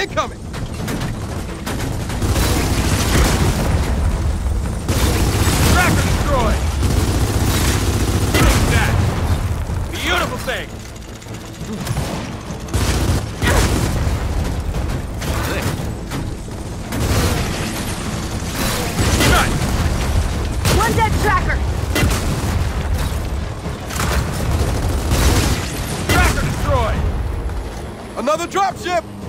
Incoming! Tracker destroyed! Take that! Beautiful thing! Shut! One dead tracker! Tracker destroyed! Another dropship!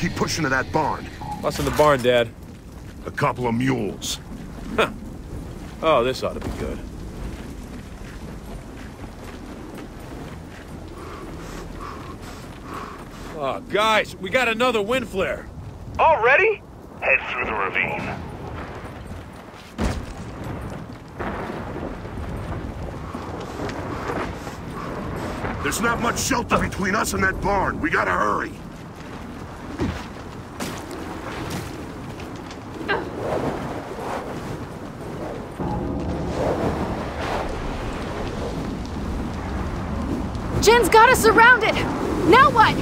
Keep pushing to that barn. What's in the barn, Dad? A couple of mules. Huh. Oh, this ought to be good. Oh, guys, we got another wind flare. Already? Head through the ravine. There's not much shelter between us and that barn. We gotta hurry. Jinn's got us surrounded! Now what?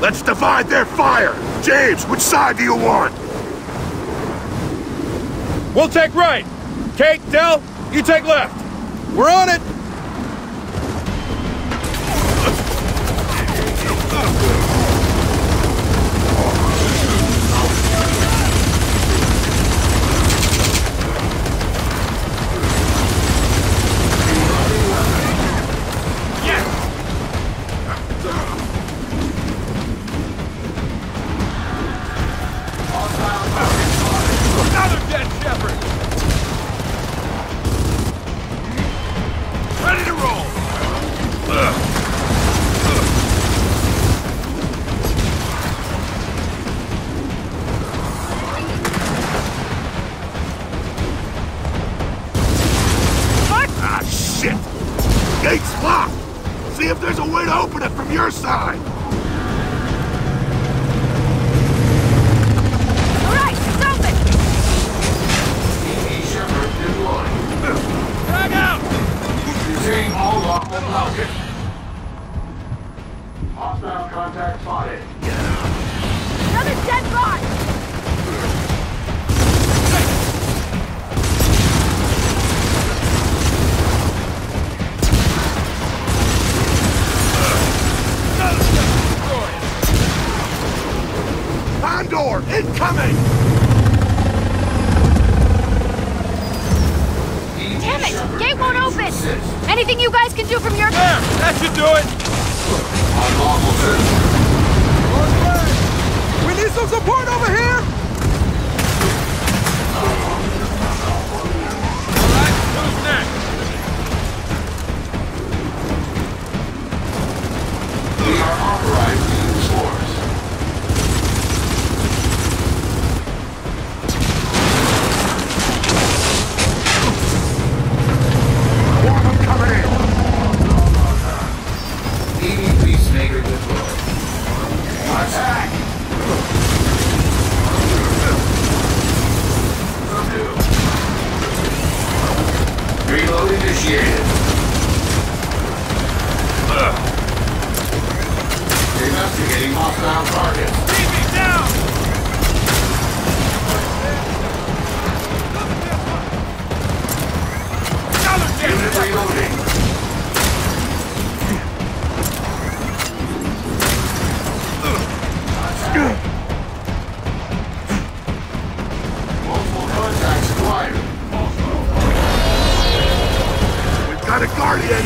Let's divide their fire. James, which side do you want? We'll take right. Kait, Del, you take left. We're on it. Another Condor incoming! Damn it! Gate won't open! Anything you guys can do from your... There! That should do it! I'm almost in. We need some support over here! Reload initiated. Investigating hostile targets. Keep me down! Unit reloading. Got a guardian.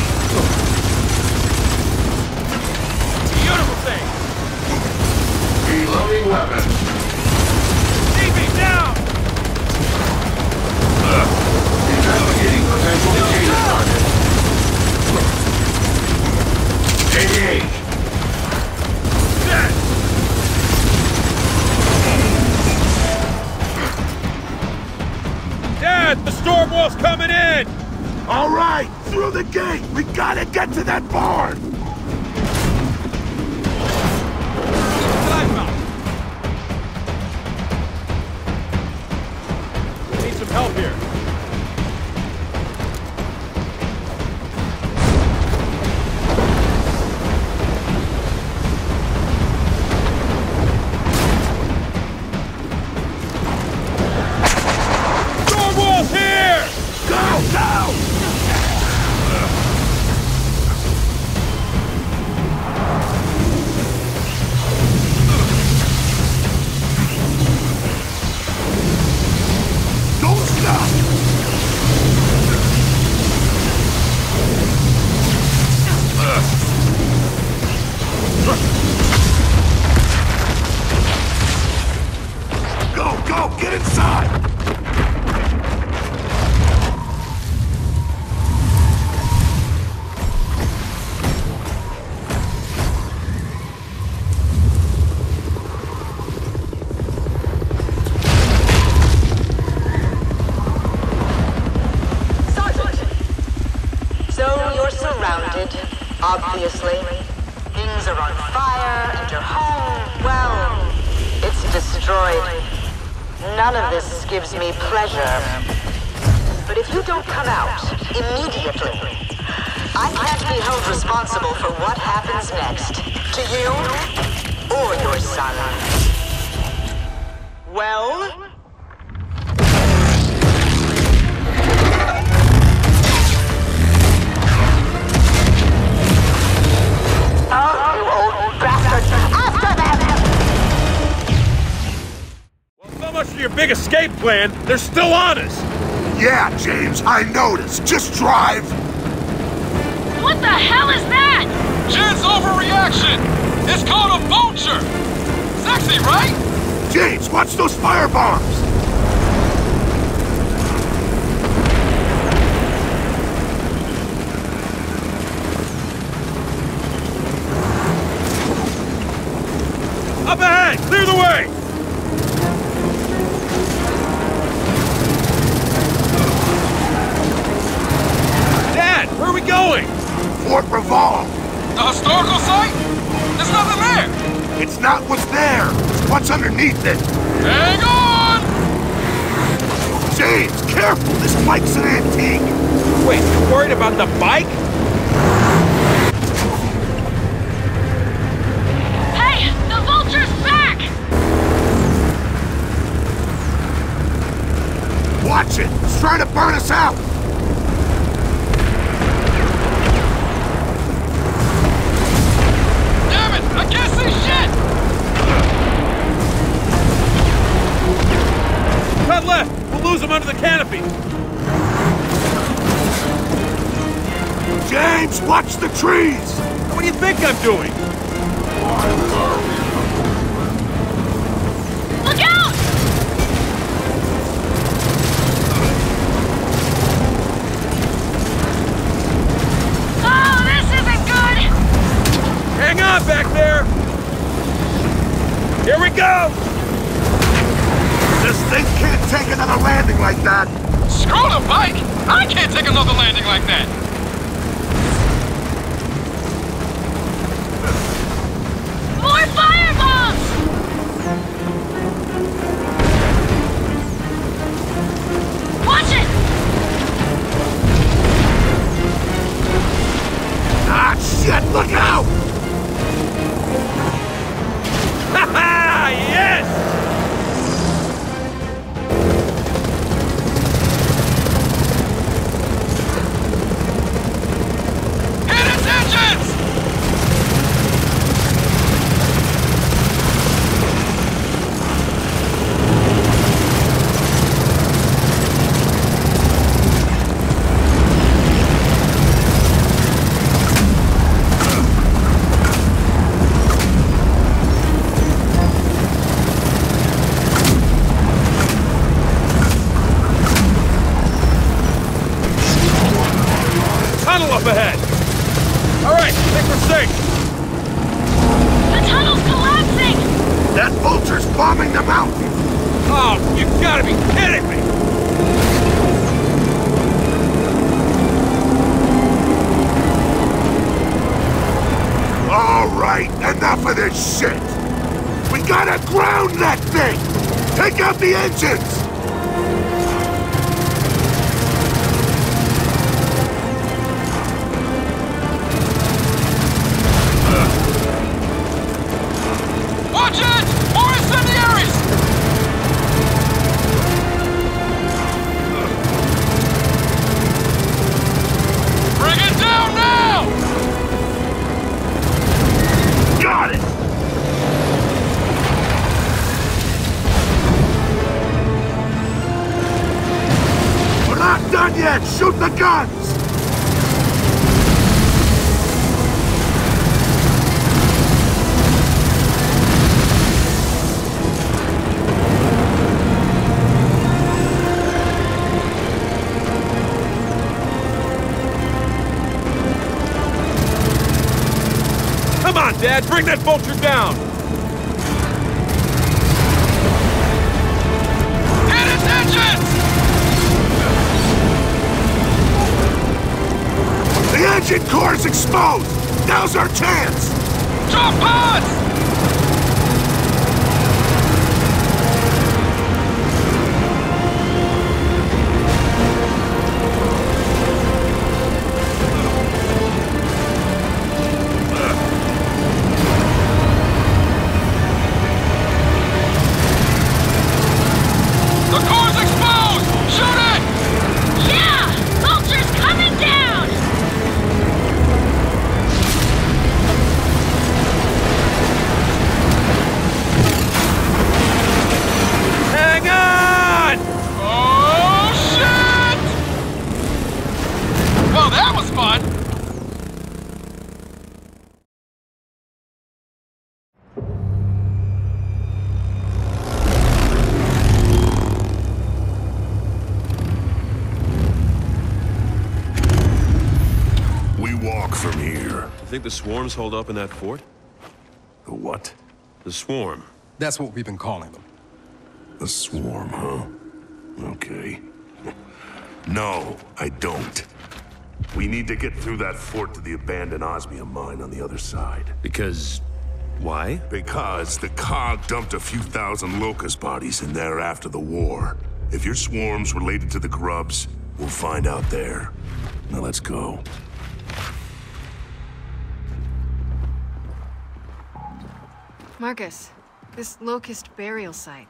Beautiful thing! Reloading weapon. Me down! Uh, investigating potential data target. Engage. Dead! Dad, the storm wall's coming in! All right, through the gate. We gotta get to that barn. Get inside! Your big escape plan. They're still on us. Yeah, James, I noticed. Just drive. What the hell is that? Jinn's overreaction! It's called a vulture! Sexy, right? James, watch those fire you worried about the bike? Hey, the vulture's back! Watch it. It's trying to burn us out. Damn it! I can't see shit! Cut left! We'll lose them under the canopy! James, watch the trees! What do you think I'm doing? Look out! Oh, this isn't good! Hang on back there! Here we go! This thing can't take another landing like that! Screw the bike! I can't take another landing like that! Look out! Up ahead! Alright, think we're safe! The tunnel's collapsing! That vulture's bombing the mountain! Oh, you gotta be kidding me! All right, enough of this shit! We gotta ground that thing! Take out the engines! Dad, bring that vulture down! Its engines! The engine core is exposed! Now's our chance! Drop pods! The swarms hold up in that fort? The what? The swarm. That's what we've been calling them. The swarm, huh? Okay. No, I don't. We need to get through that fort to the abandoned osmium mine on the other side. Because. Why? Because the COG dumped a few thousand locust bodies in there after the war. If your swarm's related to the grubs, we'll find out there. Now let's go. Marcus, this locust burial site.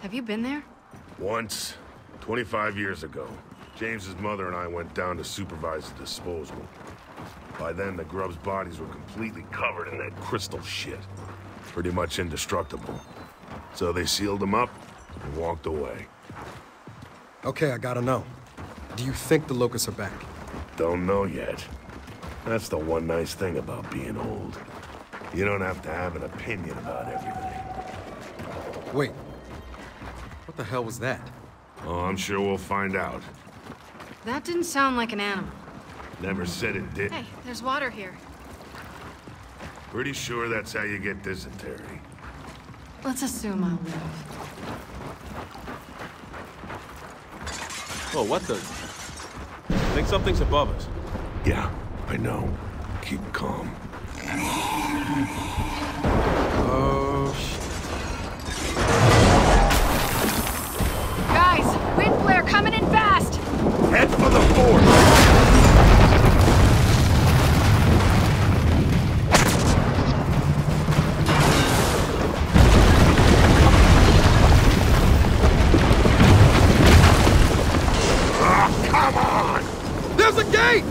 Have you been there? Once, 25 years ago, James's mother and I went down to supervise the disposal. By then, the grubs' bodies were completely covered in that crystal shit. Pretty much indestructible. So they sealed them up and walked away. Okay, I gotta know. Do you think the locusts are back? Don't know yet. That's the one nice thing about being old. You don't have to have an opinion about everything. Wait. What the hell was that? Oh, I'm sure we'll find out. That didn't sound like an animal. Never said it did. Hey, there's water here. Pretty sure that's how you get dysentery. Let's assume I'll live. Oh, what the? I think something's above us. Yeah, I know. Keep calm. Guys, wind flare coming in fast! Head for the fort! Ah! There's a gate!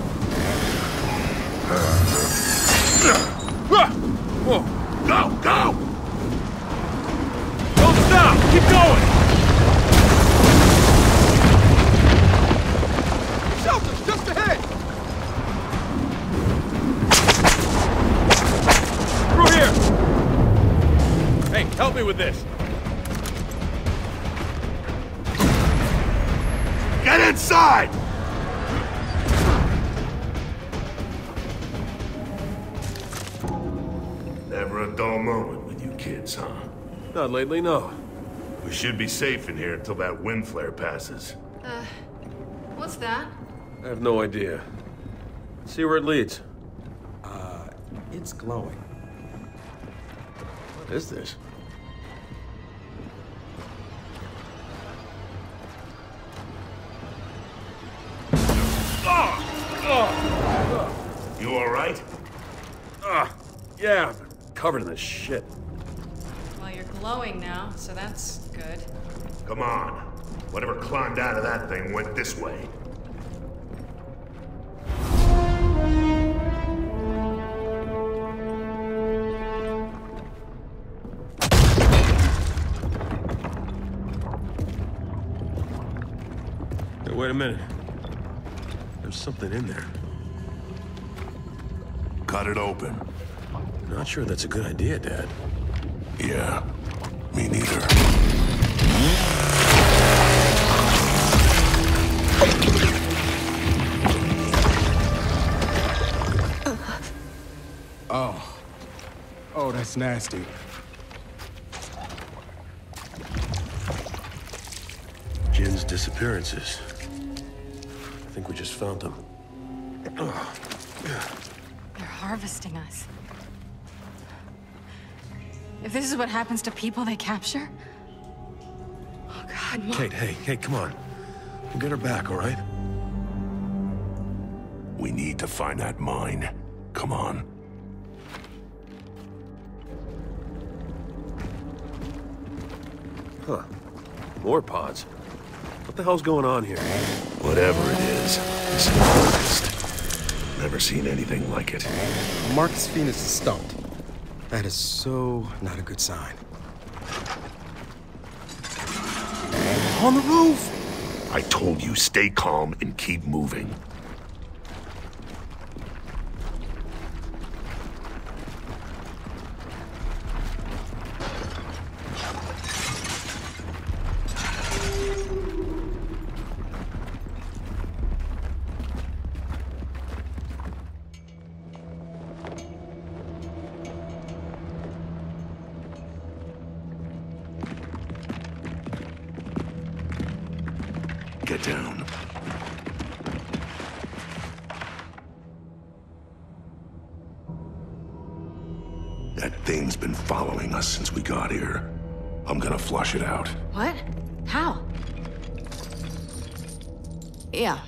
Whoa! Go, go! Don't stop! Keep going! Shelter's just ahead! Through here! Hey, help me with this. Get inside! Not lately, no. We should be safe in here until that wind flare passes. Uh, what's that? I have no idea. See where it leads. Uh, it's glowing. What is this? You alright? Ah, yeah, I'm covered in this shit. Well, glowing now, so that's good. Come on. Whatever climbed out of that thing went this way. Hey, wait a minute. There's something in there. Cut it open. Not sure that's a good idea, Dad. Yeah, me neither. Oh. Oh, that's nasty. Jinn's disappearances. I think we just found them. They're harvesting us. If this is what happens to people they capture? Oh, God, Mom. Kait, hey, hey, come on. We'll get her back, all right? We need to find that mine. Come on. Huh. More pods. What the hell's going on here? Whatever it is, this is the best. Never seen anything like it. Marcus Fenix is stumped. That is so not a good sign. On the roof! I told you, stay calm and keep moving. Down. That thing's been following us since we got here. I'm gonna flush it out. What? How? Yeah,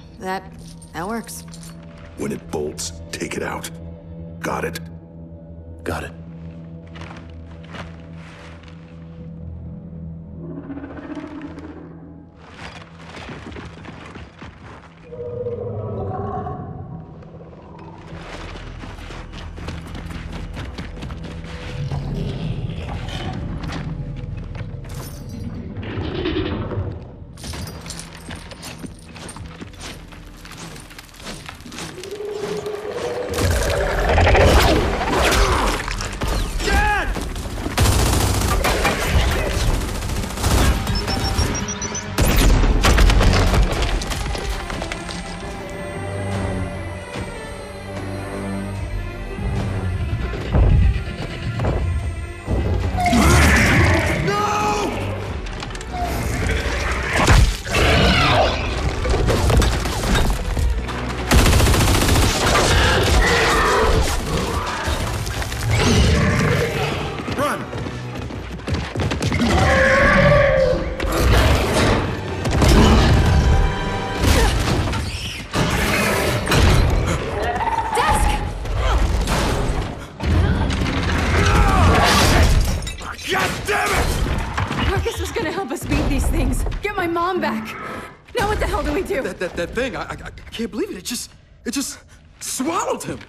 you? That, that, that thing, I, I, I can't believe it. It just, it just swallowed him.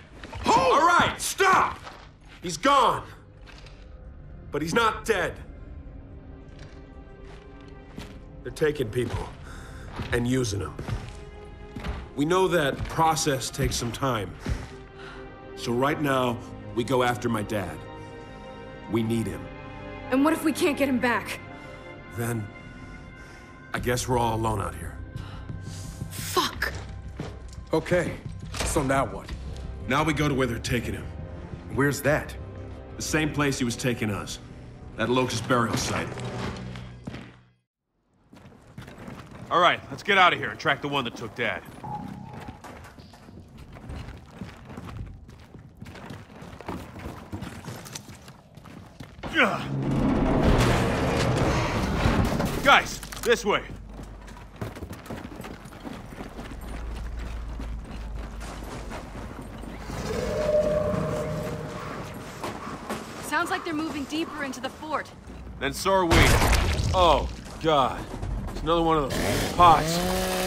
All right, stop! He's gone. But he's not dead. They're taking people and using them. We know that process takes some time. So right now, we go after my dad. We need him. And what if we can't get him back? Then, I guess we're all alone out here. Fuck! Okay, so now what? Now we go to where they're taking him. Where's that? The same place he was taking us. That Locust burial site. All right, let's get out of here and track the one that took Dad. Ugh. Guys, this way. Sounds like they're moving deeper into the fort. Then so are we. Oh, God. It's another one of those pots.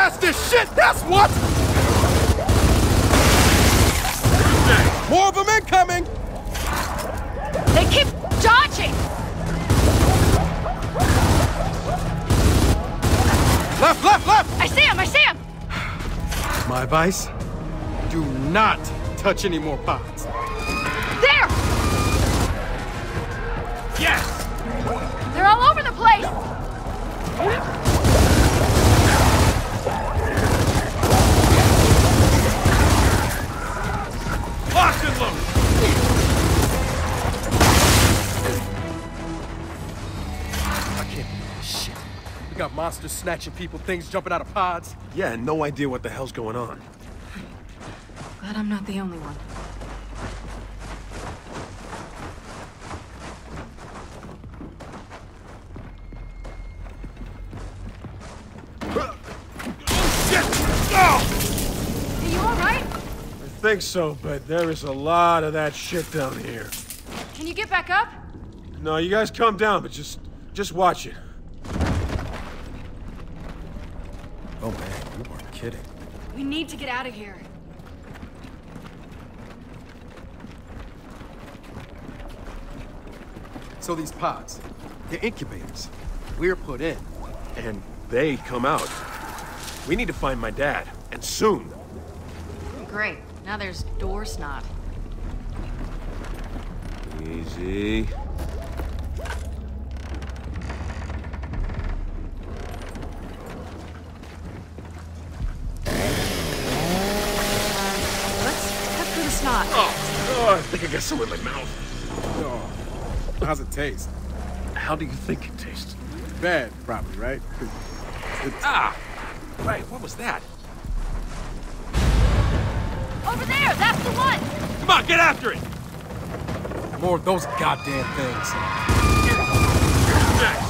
Bastard shit, that's what! More of them incoming! They keep dodging! Left, left, left! I see him, I see him! My advice? Do not touch any more pods. There! Yes! They're all over the place! Got monsters snatching people, things jumping out of pods. Yeah, and no idea what the hell's going on. Glad I'm not the only one. Shit! Oh! Are you alright? I think so, but there is a lot of that shit down here. Can you get back up? No, you guys calm down, but just just watch it. Oh man, you weren't kidding. We need to get out of here. So these pods, they're incubators. We're put in. And they come out. We need to find my dad, and soon. Great. Now there's door snot. Easy. Let's cut through the snot. Oh, I think I got some in my mouth. Oh, how's it taste? How do you think it tastes? Bad, probably, right? it's- Ah! Right, what was that? Over there, that's the one! Come on, get after it! more of those goddamn things. Next.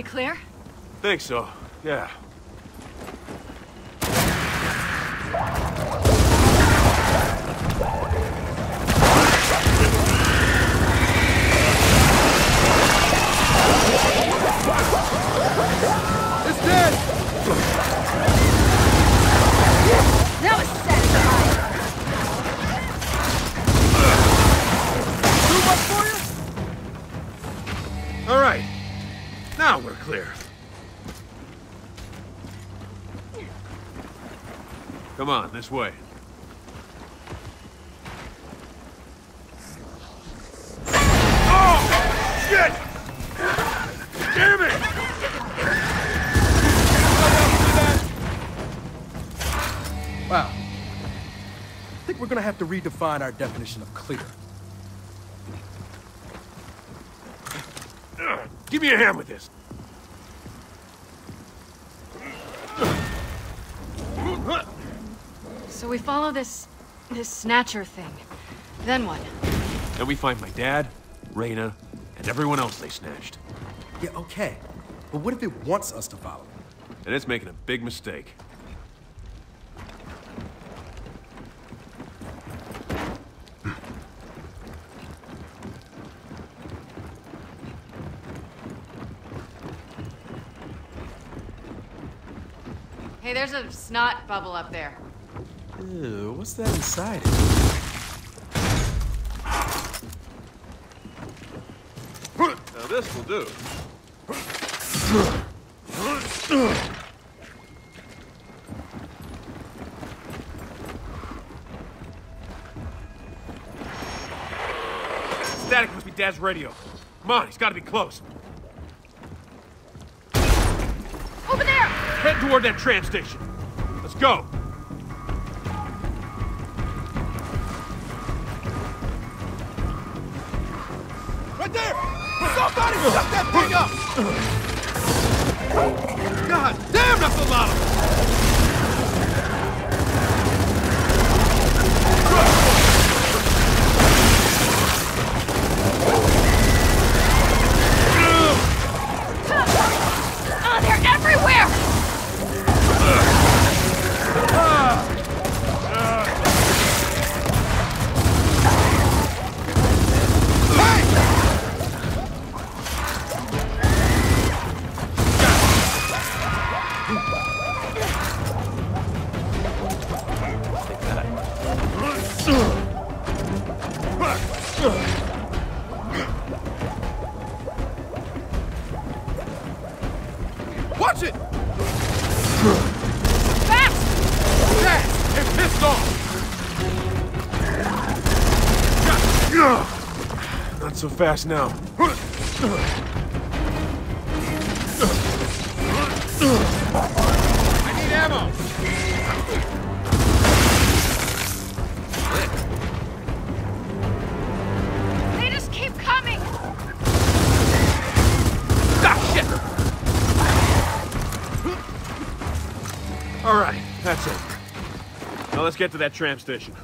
We clear? Think so, yeah. Come on, this way. Oh, Damn it! Wow. I think we're gonna have to redefine our definition of clear. Give me a hand with this. So we follow this... this snatcher thing. Then what? Then we find my dad, Reyna, and everyone else they snatched. Yeah, okay. But what if it wants us to follow? And it's making a big mistake. Hey, there's a snot bubble up there. Ew, what's that inside Now this will do. Static must be Dad's radio. Come on, he's gotta be close. Over there! Head toward that tram station. Let's go. Right there! Somebody shut that thing up! God damn, that's a lot of them! Oh, they're everywhere! Watch it! Fast! Dad, it's pissed off! Not so fast now. Get to that tram station.